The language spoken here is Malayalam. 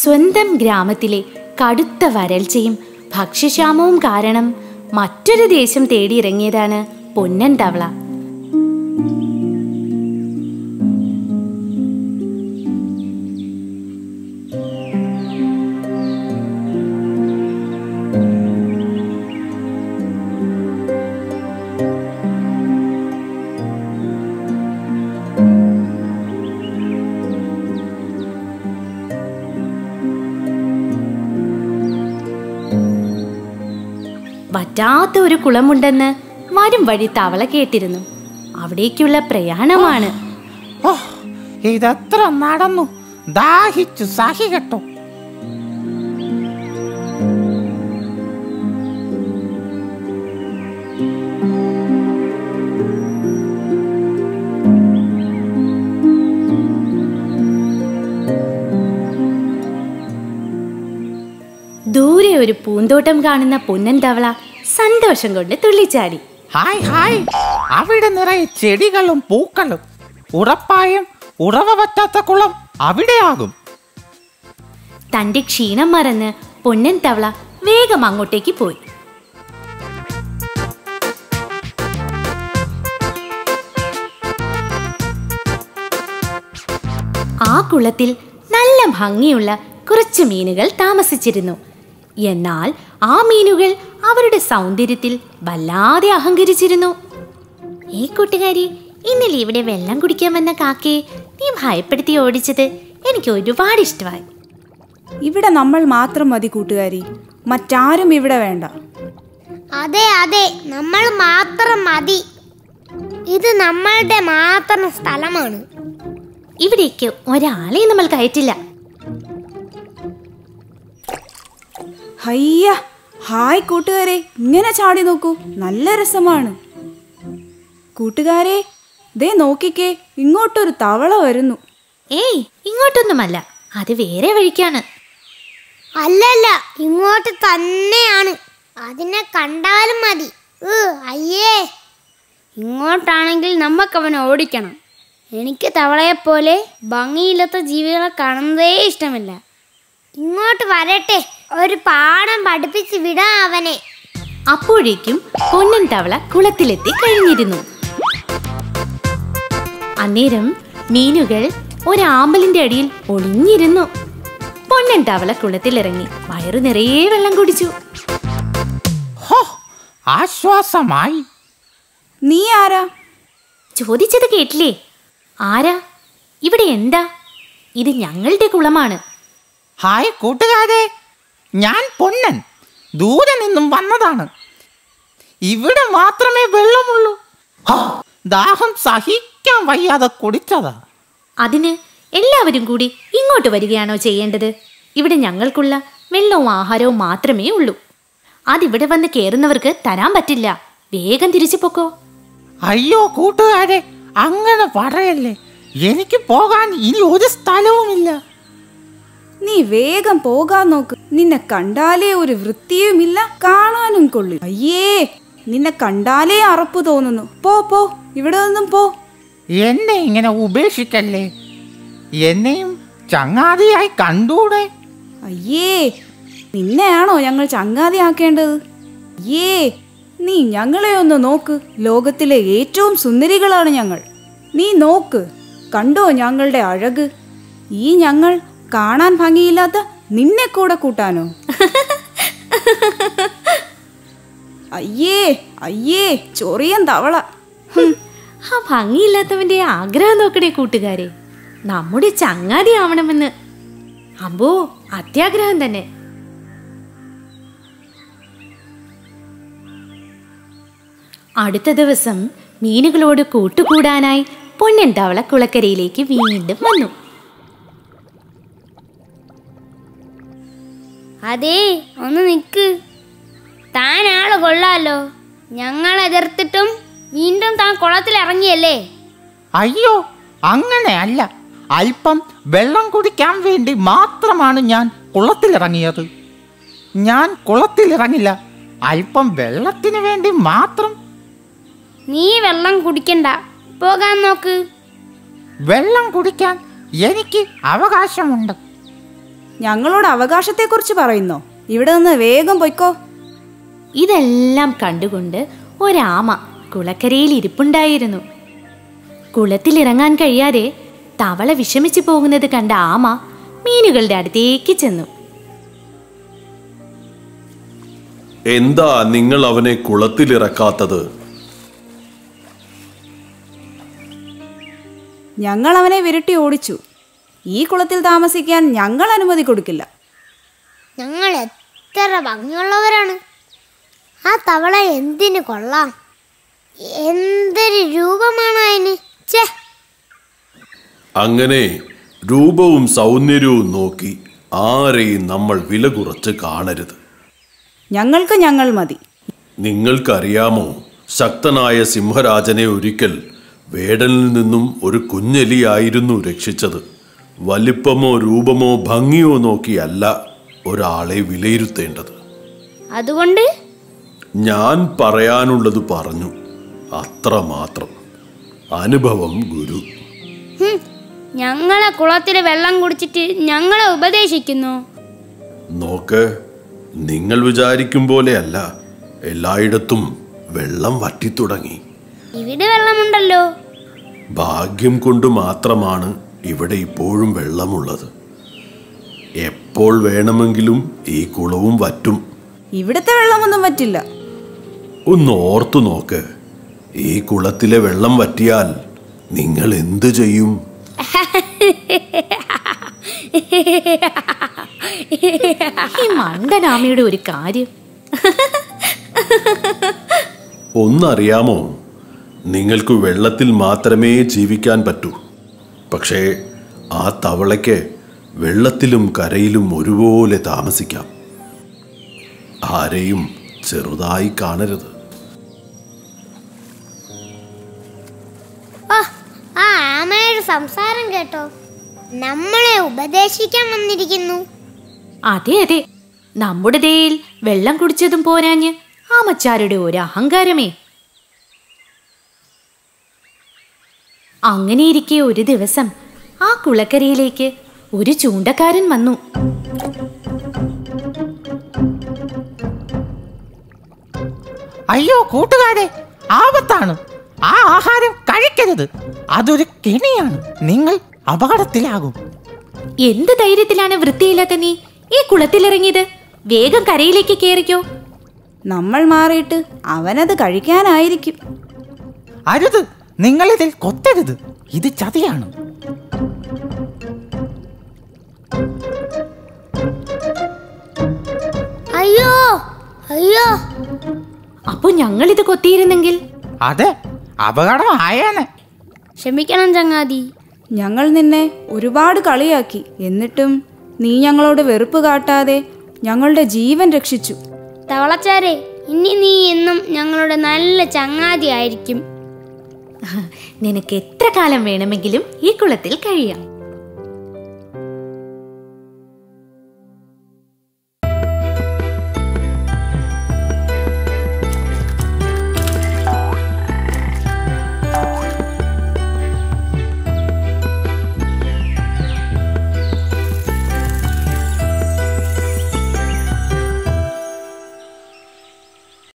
സ്വന്തം ഗ്രാമത്തിലെ കടുത്ത വരൾച്ചയും ഭക്ഷ്യക്ഷാമവും കാരണം മറ്റൊരു ദേശം തേടിയിറങ്ങിയതാണ് പൊന്നൻ തവള. വറ്റാത്ത ഒരു കുളമുണ്ടെന്ന് വരും വഴി തവള കേട്ടിരുന്നു. അവിടേക്കുള്ള പ്രയാണമാണ്. ഓ ഇതെത്ര നടന്നു. ദാഹിച്ചു സഹി കെട്ടു. ദൂരെ ഒരു പൂന്തോട്ടം കാണുന്ന പൊന്നൻ തവള സന്തോഷം കൊണ്ട് തുള്ളിച്ചാടി. ഹായ് ഹായ്. അവിടെ നിറയെ ചെടികളും പൂക്കളും. ഉറപ്പായും ഉറവ പറ്റാത്ത കുളം അവിടെയാകും. തന്റെ ക്ഷീണം മറന്ന് പൊന്നൻ തവള വേഗം അങ്ങോട്ടേക്ക് പോയി. ആ കുളത്തിൽ നല്ല ഭംഗിയുള്ള കുറച്ച് മീനുകൾ താമസിച്ചിരുന്നു. എന്നാൽ ആ മീനുകൾ അവരുടെ സൗന്ദര്യത്തിൽ വല്ലാതെ അഹങ്കരിച്ചിരുന്നു. ഈ കൂട്ടുകാരി ഇന്നലെ ഇവിടെ വെള്ളം കുടിക്കാൻ വന്ന കാക്കയെ നീ ഭയപ്പെടുത്തി ഓടിച്ചത് എനിക്ക് ഒരുപാട് ഇഷ്ടമായി. ഇവിടെ നമ്മൾ മാത്രം മതി കൂട്ടുകാരി. മറ്റാരും ഇവിടെ വേണ്ട. അതെ അതെ നമ്മൾ മാത്രം മതി. ഇത് നമ്മളുടെ മാത്രം സ്ഥലമാണ്. ഇവിടേക്ക് ഒരാളെ നമ്മൾ കയറ്റില്ല. ഹയ്യ ഹായ് കൂട്ടുകാരെ ഇങ്ങനെ ചാടി നോക്കൂ. നല്ല രസമാണ്. കൂട്ടുകാരെ ദേ നോക്കിക്കേ ഇങ്ങോട്ടൊരു തവള വരുന്നു. ഏയ് ഇങ്ങോട്ടൊന്നുമല്ല. അത് വേറെ വഴിക്കാണ്. അല്ലല്ല ഇങ്ങോട്ട് തന്നെയാണ്. അതിനെ കണ്ടാലും മതി. അയ്യേ. ഇങ്ങോട്ടാണെങ്കിൽ നമുക്ക് അവനെ ഓടിക്കണം. എനിക്ക് തവളയെപ്പോലെ ഭംഗിയില്ലാത്ത ജീവികളെ കാണുന്നതേ ഇഷ്ടമില്ല. ഇങ്ങോട്ട് വരട്ടെ. ഒരു പാഠം പഠിപ്പിച്ച് വിടാം അവനെ. അപ്പോഴേക്കും പൊന്നൻ തവള കുളത്തിലെത്തി കഴിഞ്ഞിരുന്നു. അന്നേരം മീനുകൾ ഒരാമ്പലിന്റെ അടിയിൽ ഒളിഞ്ഞിരുന്നു. പൊന്നൻ തവള കുളത്തിലിറങ്ങി വയറു നിറയെ വെള്ളം കുടിച്ചു. ഹോ ആശ്വാസമായി. നീ ആരാ? ചോദിച്ചത് കേട്ടില്ലേ? ആരാ? ഇവിടെ എന്താ? ഇത് ഞങ്ങളുടെ കുളമാണ്. ഹായ് കൂട്ടുകാരെ. ഞാൻ പൊന്നൻ. ദൂരെ നിന്നും വന്നതാണ്. ഇവിടെ മാത്രമേ വെള്ളമുള്ളൂ. ദാഹം സഹിക്കാൻ വയ്യാതെ കുടിച്ചതാ. അതിന് എല്ലാവരും കൂടി ഇങ്ങോട്ട് വരികയാണോ ചെയ്യേണ്ടത്? ഇവിടെ ഞങ്ങൾക്കുള്ള വെള്ളവും ആഹാരവും മാത്രമേ ഉള്ളൂ. അതിവിടെ വന്ന് കയറുന്നവർക്ക് തരാൻ പറ്റില്ല. വേഗം തിരിച്ചു പൊക്കോ. അയ്യോ കൂട്ടുകാരെ അങ്ങനെ പറയല്ലേ. എനിക്ക് പോകാൻ ഇനി ഒരു സ്ഥലവുമില്ല. നീ വേഗം പോകാൻ നോക്ക്. നിന്നെ കണ്ടാലേ ഒരു വൃത്തിയുമില്ല കാണാനും കൊള്ളു അയ്യേ നിന്നെ കണ്ടാലേ അറപ്പ് തോന്നുന്നു. പോ പോ ഇവിടെ നിന്നും പോ. എന്നെ ഇങ്ങനെ ഉപേക്ഷിക്കല്ലേ? എന്നെയും ചങ്ങാതിയായി കണ്ടൂടെ? അയ്യേ നിന്നെയാണോ ഞങ്ങൾ ചങ്ങാതിയാക്കേണ്ടത്? അയ്യേ നീ ഞങ്ങളെ ഒന്ന് നോക്ക്. ലോകത്തിലെ ഏറ്റവും സുന്ദരികളാണ് ഞങ്ങൾ. നീ നോക്ക്. കണ്ടോ ഞങ്ങളുടെ അഴക്? ഈ ഞങ്ങൾ കാണാൻ ഭംഗിയില്ലാത്ത നിന്നെ കൂടെ കൂട്ടാനോ? അയ്യേ അയ്യേ ചൊറിയൻ തവള. ആ ഭംഗിയില്ലാത്തവന്റെ ആഗ്രഹം നോക്കണേ കൂട്ടുകാരെ. നമ്മുടെ ചങ്ങാതി ആവണമെന്ന്. അമ്പോ അത്യാഗ്രഹം തന്നെ. അടുത്ത ദിവസം മീനുകളോട് കൂട്ടുകൂടാനായി പൊന്നൻ തവള കുളക്കരയിലേക്ക് വീണ്ടും വന്നു. അതേ ഒന്ന് നിക്ക്. താൻ ആൾ കൊള്ളാലോ. ഞങ്ങൾ എതിർത്തിട്ടും വീണ്ടും താൻ കുളത്തിൽ ഇറങ്ങിയല്ലേ? അയ്യോ അങ്ങനെ അല്ല. അല്പം വെള്ളം കുടിക്കാൻ വേണ്ടി മാത്രമാണ് ഞാൻ കുളത്തിലിറങ്ങിയത് ഞാൻ കുളത്തിലിറങ്ങില്ല അല്പം വെള്ളത്തിന് വേണ്ടി മാത്രം. നീ വെള്ളം കുടിക്കണ്ട. പോകാൻ നോക്ക്. വെള്ളം കുടിക്കാൻ എനിക്ക് അവകാശമുണ്ട്. ഞങ്ങളോട് അവകാശത്തെക്കുറിച്ച് പറയുന്നോ? ഇവിടെ നിന്ന് വേഗം പൊയ്ക്കോ. ഇതെല്ലാം കണ്ടുകൊണ്ട് ഒരാമ കുളക്കരയിൽ ഇരിപ്പുണ്ടായിരുന്നു. കുളത്തിലിറങ്ങാൻ കഴിയാതെ തവള വിഷമിച്ചു പോകുന്നത് കണ്ട ആമ മീനുകളുടെ അടുത്തേക്ക് ചെന്നു. എന്താ നിങ്ങൾ അവനെ കുളത്തിലിറക്കാത്തത്? ഞങ്ങൾ അവനെ വിരട്ടി ഓടിച്ചു. ഈ കുളത്തിൽ താമസിക്കാൻ ഞങ്ങൾ അനുമതി കൊടുക്കില്ല. ഞങ്ങൾ എത്ര ഭംഗിയുള്ളവരാണ്. ആ തവള എന്തിനു കൊള്ളാം? എന്തൊരു രൂപമാണ് അതിന്? ഛേ. അങ്ങനെ രൂപവും സൗന്ദര്യവും നോക്കി ആരെയും നമ്മൾ വില കുറച്ച് കാണരുത്. ഞങ്ങൾക്ക് ഞങ്ങൾ മതി. നിങ്ങൾക്കറിയാമോ ശക്തനായ സിംഹരാജനെ ഒരിക്കൽ വേടനിൽ നിന്നും ഒരു കുഞ്ഞെലിയായിരുന്നു രക്ഷിച്ചത്. വലിപ്പമോ രൂപമോ ഭംഗിയോ നോക്കിയല്ല ഒരാളെ വിലയിരുത്തേണ്ടത്. അതുകൊണ്ട്? ഞാൻ പറയാനുള്ളത് പറഞ്ഞു. അത്ര മാത്രം. അനുഭവം ഗുരു. ഞങ്ങളെ കുളത്തിലെ വെള്ളം കുടിച്ചിട്ട് ഞങ്ങളെ ഉപദേശിക്കുന്നു. നോക്ക് നിങ്ങൾ വിചാരിക്കും പോലെയല്ല. എല്ലായിടത്തും വെള്ളം വറ്റിത്തുടങ്ങി. ഇവിടെ വെള്ളമുണ്ടല്ലോ. ഭാഗ്യം കൊണ്ട് മാത്രമാണ് ഇവിടെ ഇപ്പോഴും വെള്ളമുള്ളത്. എപ്പോൾ വേണമെങ്കിലും ഈ കുളവും വറ്റും. ഇവിടുത്തെ വെള്ളമൊന്നും വറ്റില്ല. ഒന്ന് ഓർത്തു നോക്ക്. ഈ കുളത്തിലെ വെള്ളം വറ്റിയാൽ നിങ്ങൾ എന്തു ചെയ്യും? ഈ മണ്ടനാമയുടെ ഒരു കാര്യം. ഒന്നറിയാമോ? നിങ്ങൾക്ക് വെള്ളത്തിൽ മാത്രമേ ജീവിക്കാൻ പറ്റൂ. പക്ഷേ ആ തവളയ്ക്ക് വെള്ളത്തിലും കരയിലും ഒരുപോലെ താമസിക്കാം. ആരെയും ചെറുതായി കാണരുത്. ആ ആമയുടെ സംസാരം കേട്ടോ. നമ്മളെ ഉപദേശിക്കാൻ വന്നിരിക്കുന്നു. അതെ അതെ. നമ്മുടെ ദയിൽ വെള്ളം കുടിച്ചതും പോരാഞ്ഞ് ആമച്ചാരുടെ ഒരു അഹങ്കാരമേ. അങ്ങനെയിരിക്കെ ഒരു ദിവസം ആ കുളക്കരയിലേക്ക് ഒരു ചൂണ്ടക്കാരൻ വന്നു. അയ്യോ കൂട്ടുകാരെ ആപത്താണ്. ആ ആഹാരം കഴിക്കരുത്. അതൊരു കെണിയാണ്. നിങ്ങൾ അപകടത്തിലാകും. എന്ത് ധൈര്യത്തിലാണ് വൃത്തിയില്ലാത്ത നീ ഈ കുളത്തിലിറങ്ങിയത്? വേഗം കരയിലേക്ക് കയറിക്കോ നമ്മൾ മാറിയിട്ട് അവനത് കഴിക്കാനായിരിക്കും. അരുത്. നിങ്ങളിതിൽ കൊത്തരുത്. ഇത് ചതിയാണ്. അയ്യോ അയ്യോ. അപ്പൊ ഇത് കൊത്തിയിരുന്നെങ്കിൽ? അതെ അപകടം ആയേനെ ക്ഷമിക്കണം ചങ്ങാതി. ഞങ്ങൾ നിന്നെ ഒരുപാട് കളിയാക്കി. എന്നിട്ടും നീ ഞങ്ങളോട് വെറുപ്പ് കാട്ടാതെ ഞങ്ങളുടെ ജീവൻ രക്ഷിച്ചു. തവളച്ചാരെ ഇനി നീ എന്നും ഞങ്ങളുടെ നല്ല ചങ്ങാതി ആയിരിക്കും നിനക്ക് എത്ര കാലം വേണമെങ്കിലും ഈ കുളത്തിൽ കഴിയാം.